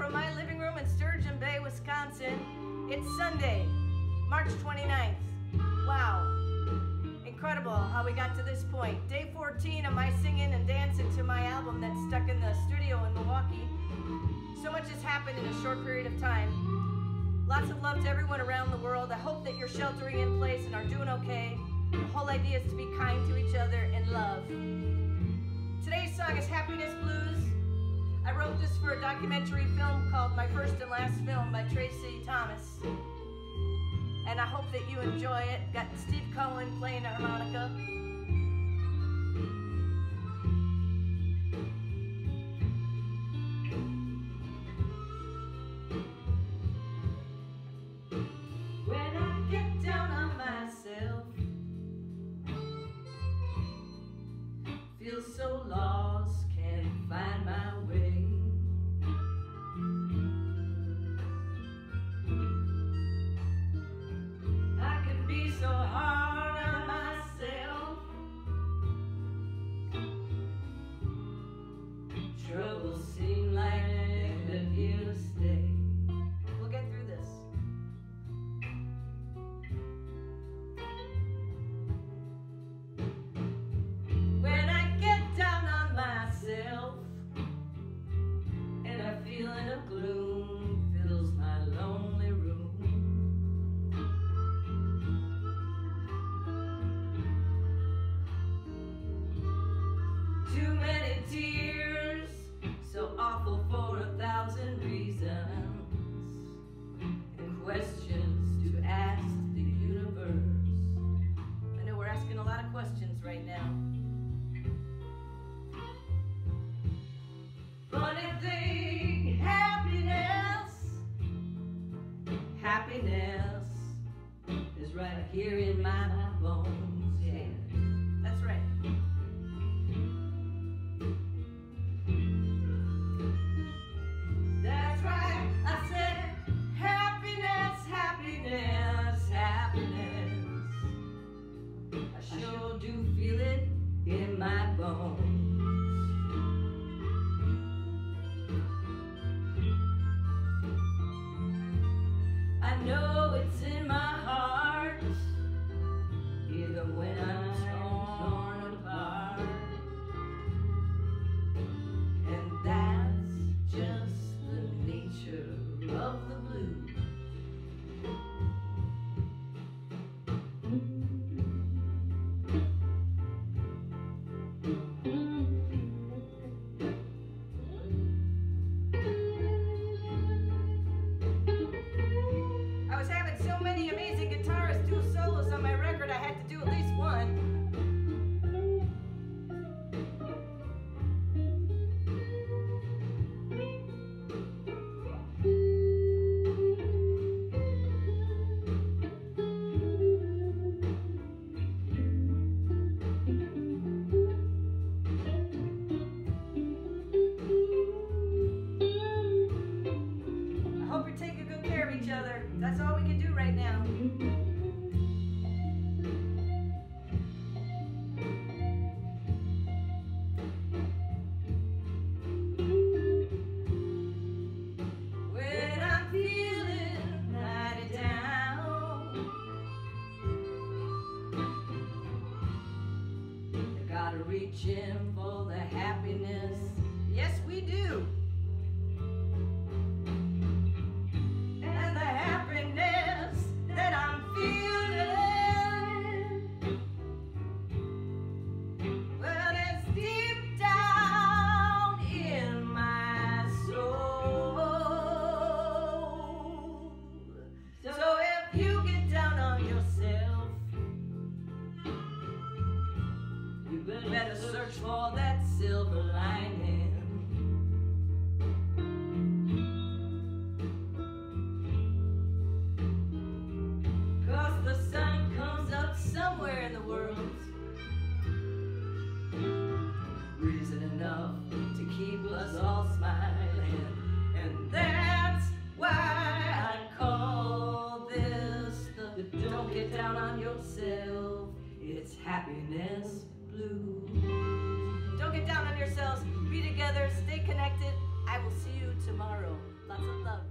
from my living room in Sturgeon Bay, Wisconsin. It's Sunday, March 29th. Wow. Incredible how we got to this point. Day 14 of my singing and dancing to my album that's stuck in the studio in Milwaukee. So much has happened in a short period of time. Lots of love to everyone around the world. I hope that you're sheltering in place and are doing okay. The whole idea is to be kind to each other and love. Today's song is Happiness Blues. For a documentary film called My First and Last Film by Tracey Thomas. And I hope that you enjoy it. Got Steve Cohen playing the harmonica. Too many tears, know it's in my amazing do solos on my record, I had to do at least one. Other. That's all we can do right now. When I'm feeling mighty down, gotta reach in for the happiness. Yes, we do. You better search for that silver lining. blue. Don't get down on yourselves. Be together. Stay connected. I will see you tomorrow. Lots of love.